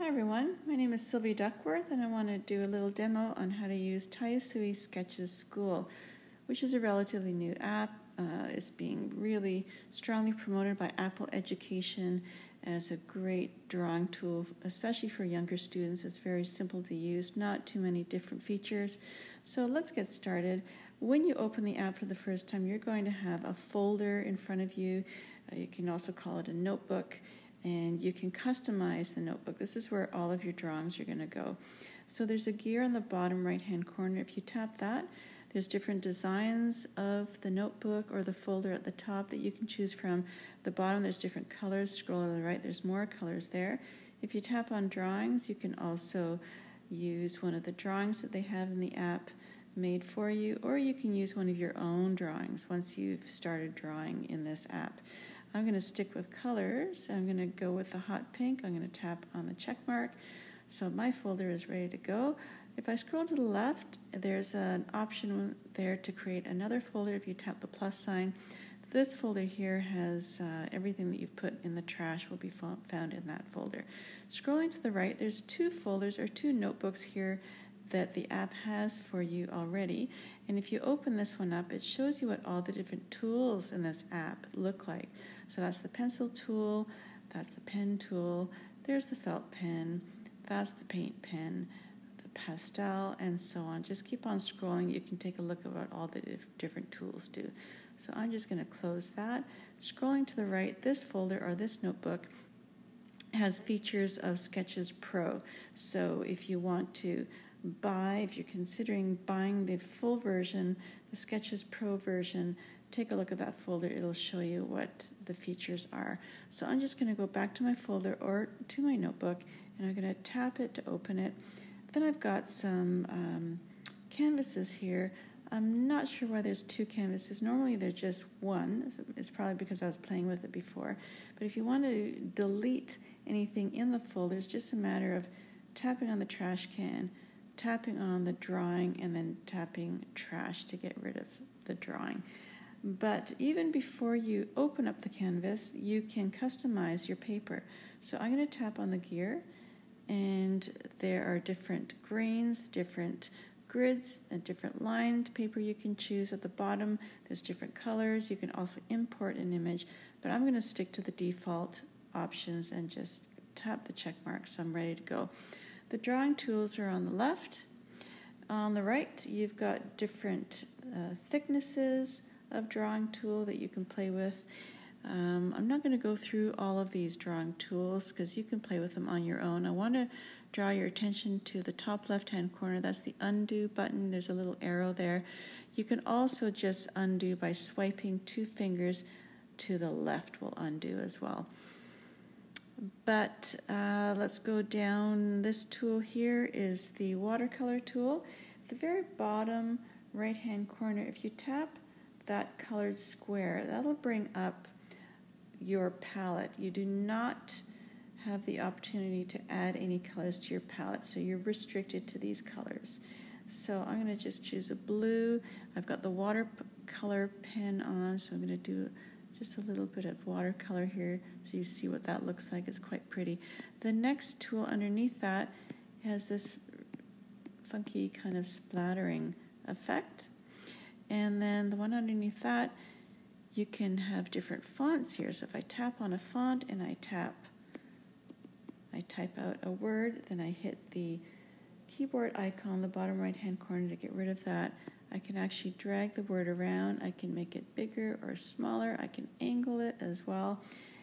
Hi everyone, my name is Sylvia Duckworth and I want to do a little demo on how to use Tayasui Sketches School, which is a relatively new app. Uh, it's being really strongly promoted by Apple Education as a great drawing tool, especially for younger students. It's very simple to use, not too many different features. So let's get started. When you open the app for the first time, you're going to have a folder in front of you. Uh, you can also call it a notebook and you can customize the notebook. This is where all of your drawings are going to go. So there's a gear on the bottom right hand corner. If you tap that, there's different designs of the notebook or the folder at the top that you can choose from. The bottom, there's different colors. Scroll to the right, there's more colors there. If you tap on drawings, you can also use one of the drawings that they have in the app made for you, or you can use one of your own drawings once you've started drawing in this app. I'm going to stick with colors. I'm going to go with the hot pink. I'm going to tap on the check mark. So my folder is ready to go. If I scroll to the left, there's an option there to create another folder if you tap the plus sign. This folder here has uh, everything that you've put in the trash will be found in that folder. Scrolling to the right, there's two folders or two notebooks here that the app has for you already. And if you open this one up, it shows you what all the different tools in this app look like. So that's the pencil tool, that's the pen tool, there's the felt pen, that's the paint pen, the pastel, and so on. Just keep on scrolling. You can take a look at what all the different tools do. So I'm just going to close that. Scrolling to the right, this folder or this notebook has features of Sketches Pro. So if you want to buy, if you're considering buying the full version, the Sketches Pro version, take a look at that folder. It'll show you what the features are. So I'm just going to go back to my folder or to my notebook and I'm going to tap it to open it. Then I've got some um, canvases here. I'm not sure why there's two canvases. Normally there's just one. It's probably because I was playing with it before. But if you want to delete anything in the folder, it's just a matter of tapping on the trash can, tapping on the drawing, and then tapping trash to get rid of the drawing. But even before you open up the canvas, you can customize your paper. So I'm going to tap on the gear, and there are different grains, different grids, and different lined paper you can choose. At the bottom, there's different colors. You can also import an image, but I'm going to stick to the default options and just tap the check mark so I'm ready to go. The drawing tools are on the left. On the right, you've got different uh, thicknesses, of drawing tool that you can play with. Um, I'm not going to go through all of these drawing tools because you can play with them on your own. I want to draw your attention to the top left hand corner. That's the undo button. There's a little arrow there. You can also just undo by swiping two fingers to the left will undo as well. But uh, let's go down. This tool here is the watercolor tool. At the very bottom right hand corner, if you tap that colored square, that'll bring up your palette. You do not have the opportunity to add any colors to your palette, so you're restricted to these colors. So I'm going to just choose a blue. I've got the watercolor pen on, so I'm going to do just a little bit of watercolor here so you see what that looks like. It's quite pretty. The next tool underneath that has this funky kind of splattering effect. And then the one underneath that, you can have different fonts here. So if I tap on a font and I tap, I type out a word, then I hit the keyboard icon the bottom right hand corner to get rid of that. I can actually drag the word around. I can make it bigger or smaller. I can angle it as well.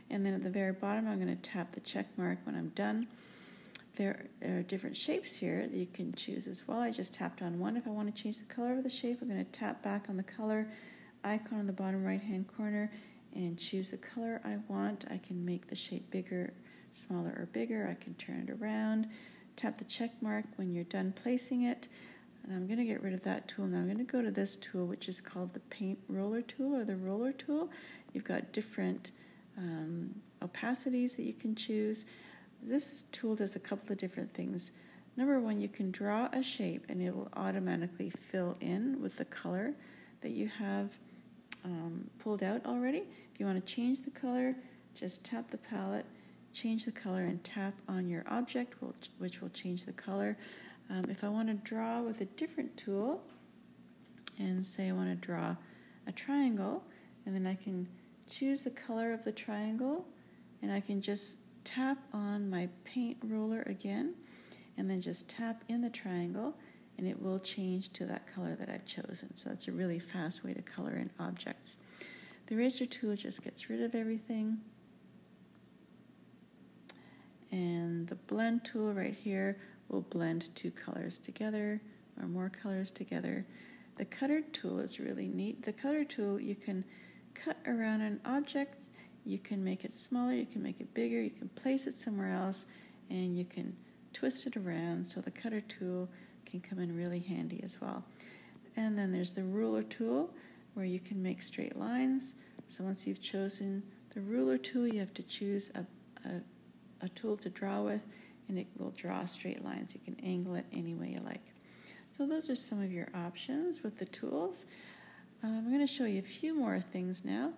And then at the very bottom, I'm going to tap the check mark when I'm done. There are different shapes here that you can choose as well. I just tapped on one. If I want to change the color of the shape, I'm going to tap back on the color icon in the bottom right hand corner and choose the color I want. I can make the shape bigger, smaller, or bigger. I can turn it around. Tap the check mark when you're done placing it. And I'm going to get rid of that tool. Now I'm going to go to this tool, which is called the paint roller tool or the roller tool. You've got different um, opacities that you can choose. This tool does a couple of different things. Number one, you can draw a shape and it will automatically fill in with the color that you have um, pulled out already. If you want to change the color, just tap the palette, change the color and tap on your object, which will change the color. Um, if I want to draw with a different tool, and say I want to draw a triangle, and then I can choose the color of the triangle, and I can just tap on my paint roller again, and then just tap in the triangle, and it will change to that color that I've chosen. So that's a really fast way to color in objects. The eraser tool just gets rid of everything. And the blend tool right here will blend two colors together or more colors together. The cutter tool is really neat. The cutter tool, you can cut around an object, you can make it smaller, you can make it bigger, you can place it somewhere else, and you can twist it around so the cutter tool can come in really handy as well. And then there's the ruler tool where you can make straight lines. So once you've chosen the ruler tool, you have to choose a, a, a tool to draw with, and it will draw straight lines. You can angle it any way you like. So those are some of your options with the tools. Um, I'm going to show you a few more things now,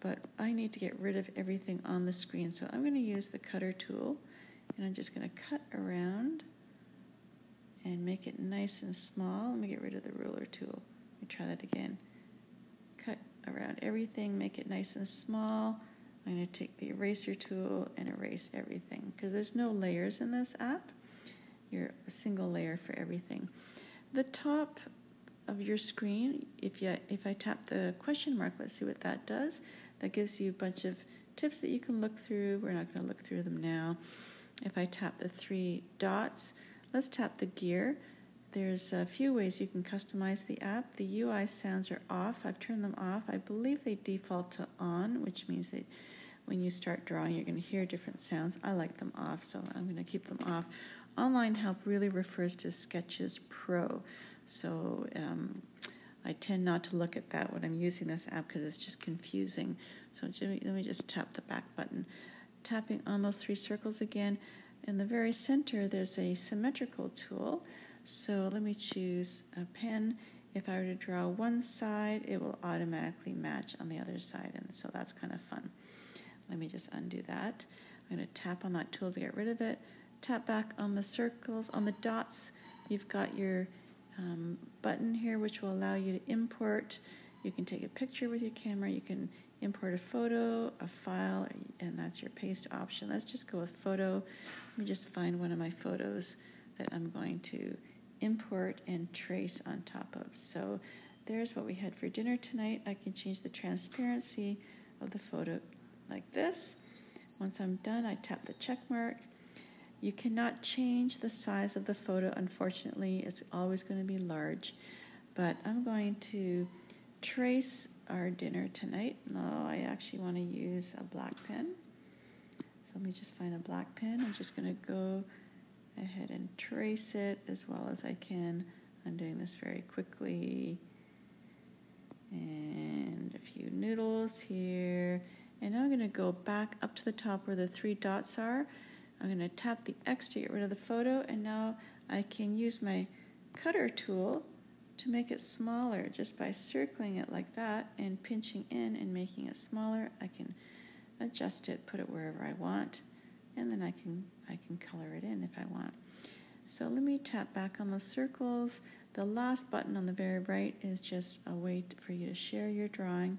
but I need to get rid of everything on the screen. So I'm going to use the cutter tool, and I'm just going to cut around and make it nice and small. Let me get rid of the ruler tool. Let me try that again. Cut around everything, make it nice and small. I'm going to take the eraser tool and erase everything because there's no layers in this app. You're a single layer for everything. The top of your screen, if you if I tap the question mark, let's see what that does. That gives you a bunch of tips that you can look through. We're not going to look through them now. If I tap the three dots, let's tap the gear. There's a few ways you can customize the app. The UI sounds are off. I've turned them off. I believe they default to on, which means that when you start drawing, you're going to hear different sounds. I like them off, so I'm going to keep them off. Online help really refers to Sketches Pro. So um, I tend not to look at that when I'm using this app because it's just confusing. So let me just tap the back button. Tapping on those three circles again. In the very center, there's a symmetrical tool. So let me choose a pen. If I were to draw one side, it will automatically match on the other side. And so that's kind of fun. Let me just undo that. I'm going to tap on that tool to get rid of it. Tap back on the circles, on the dots. You've got your um, button here which will allow you to import. You can take a picture with your camera, you can import a photo, a file, and that's your paste option. Let's just go with photo. Let me just find one of my photos that I'm going to import and trace on top of. So there's what we had for dinner tonight. I can change the transparency of the photo like this. Once I'm done, I tap the check mark you cannot change the size of the photo, unfortunately. It's always going to be large. But I'm going to trace our dinner tonight. No, I actually want to use a black pen. So let me just find a black pen. I'm just going to go ahead and trace it as well as I can. I'm doing this very quickly. And a few noodles here. And now I'm going to go back up to the top where the three dots are. I'm going to tap the X to get rid of the photo and now I can use my cutter tool to make it smaller just by circling it like that and pinching in and making it smaller. I can adjust it, put it wherever I want, and then I can I can color it in if I want. So let me tap back on the circles. The last button on the very right is just a way for you to share your drawing.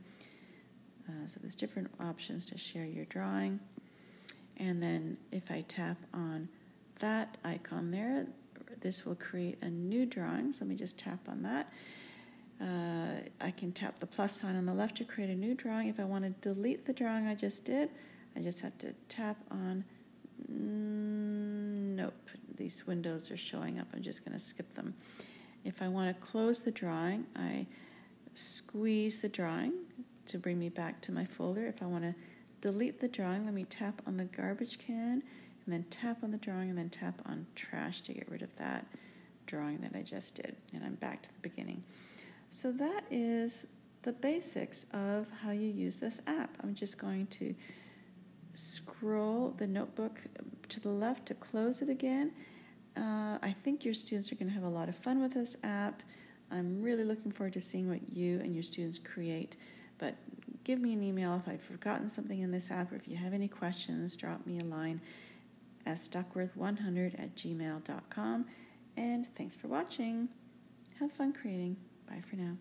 So there's different options to share your drawing. And then if I tap on that icon there, this will create a new drawing. So let me just tap on that. Uh, I can tap the plus sign on the left to create a new drawing. If I want to delete the drawing I just did, I just have to tap on. Mm, nope, these windows are showing up. I'm just going to skip them. If I want to close the drawing, I squeeze the drawing to bring me back to my folder. If I want to delete the drawing, let me tap on the garbage can and then tap on the drawing and then tap on trash to get rid of that drawing that I just did. And I'm back to the beginning. So that is the basics of how you use this app. I'm just going to scroll the notebook to the left to close it again. Uh, I think your students are going to have a lot of fun with this app. I'm really looking forward to seeing what you and your students create. But give me an email if I've forgotten something in this app, or if you have any questions, drop me a line sduckworth100 at gmail.com. And thanks for watching. Have fun creating. Bye for now.